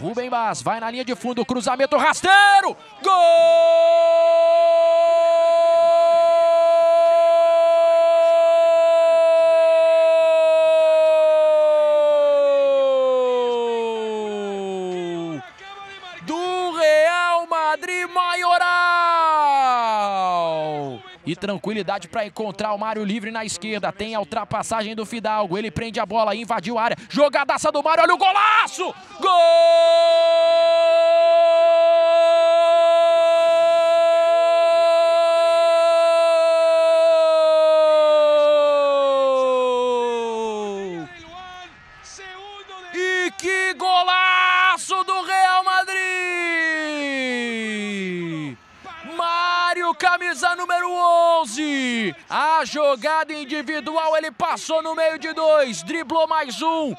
Rubem Bas vai na linha de fundo, cruzamento rasteiro. Gol! do Real Madrid Maioral. E tranquilidade para encontrar o Mário livre na esquerda. Tem a ultrapassagem do Fidalgo. Ele prende a bola, invadiu a área. Jogadaça do Mário, olha o golaço! Gol! E que golaço Camisa número 11. A jogada individual, ele passou no meio de dois, driblou mais um.